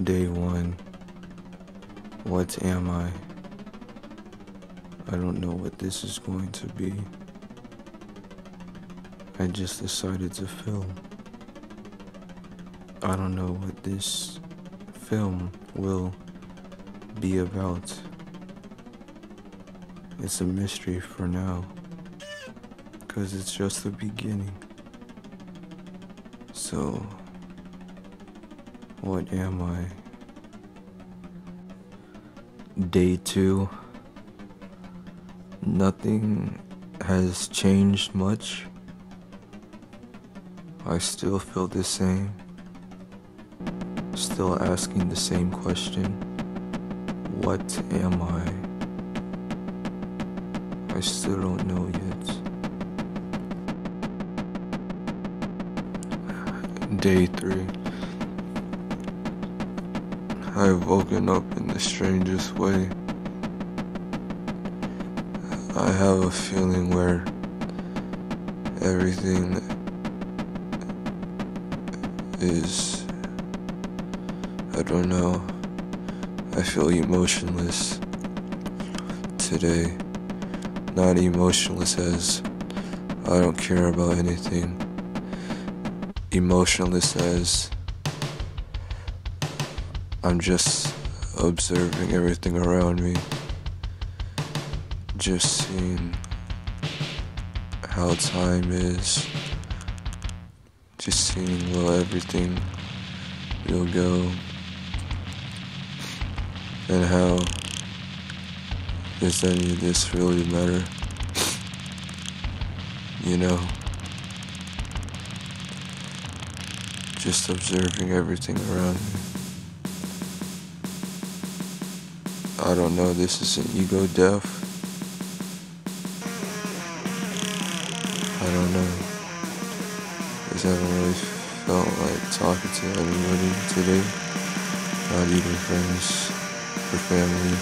Day one. What am I? I don't know what this is going to be. I just decided to film. I don't know what this film will be about. It's a mystery for now, because it's just the beginning. So, what am I? Day two. Nothing has changed much. I still feel the same. Still asking the same question What am I? I still don't know yet. Day 3 I've woken up in the strangest way. I have a feeling where everything is. I don't know. I feel emotionless today. Not emotionless as I don't care about anything. Emotionless as I'm just observing everything around me. Just seeing how time is. Just seeing where everything will go. And how does any of this really matter? You know? Just observing everything around me. I don't know, this is an ego death. I don't know. I haven't really felt like talking to anybody today. Not even friends or family.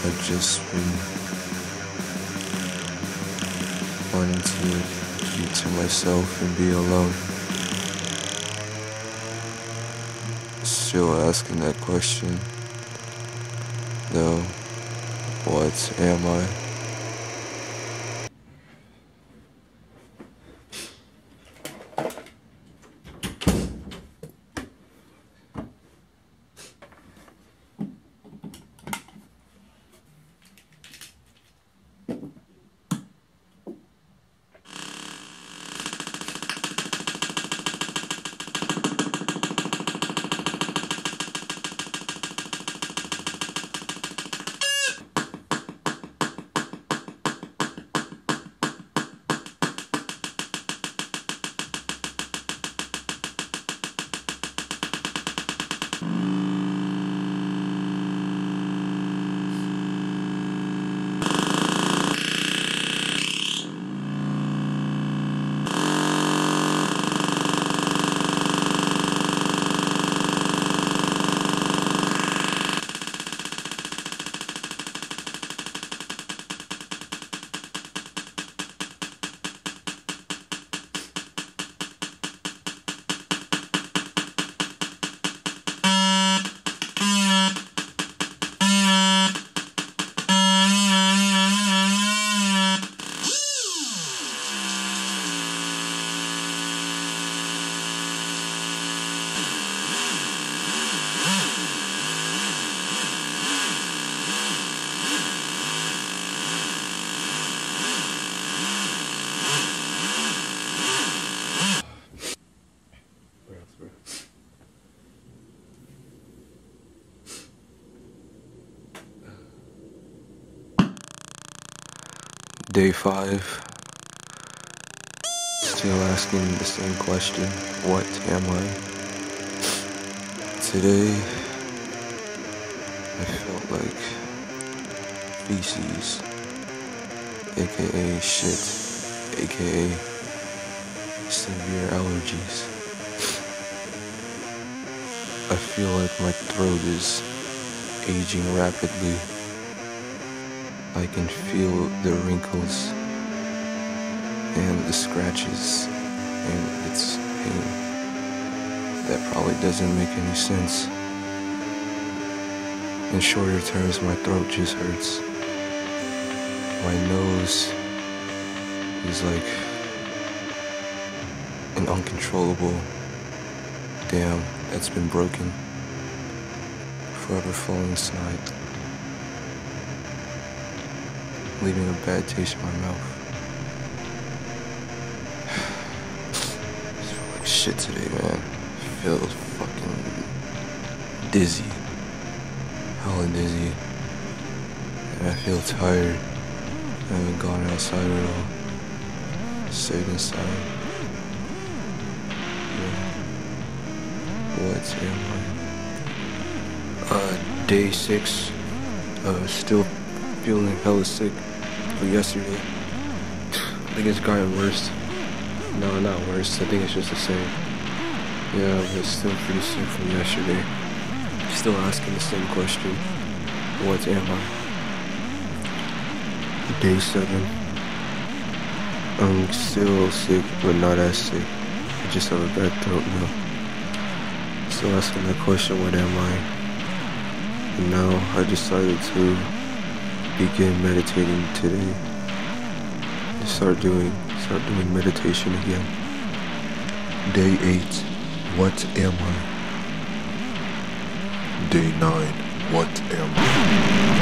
I've just been wanting to keep to myself and be alone. Still asking that question though, what am I? Day five. Still asking the same question What am I? Today, I felt like feces, aka shit, aka severe allergies. I feel like my throat is aging rapidly. I can feel the wrinkles and the scratches and its pain. that probably doesn't make any sense. In shorter terms, my throat just hurts. My nose is like an uncontrollable dam that's been broken. Forever flowing snot. Leaving a bad taste in my mouth. I feel like shit today, man. I feel fucking dizzy hella dizzy. And I feel tired. I haven't gone outside at all. Stayed inside. Yeah. What am? Uh, day six. Uh, still feeling hella sick for yesterday. I think it's gotten worse. No, not worse. I think it's just the same. Yeah, but still pretty sick from yesterday still asking the same question. What am I? Day seven. I'm still sick, but not as sick. I just have a bad throat now. Still asking that question, what am I? And now I decided to begin meditating today. To start doing start doing meditation again. Day eight. What am I? Day 9. What am I?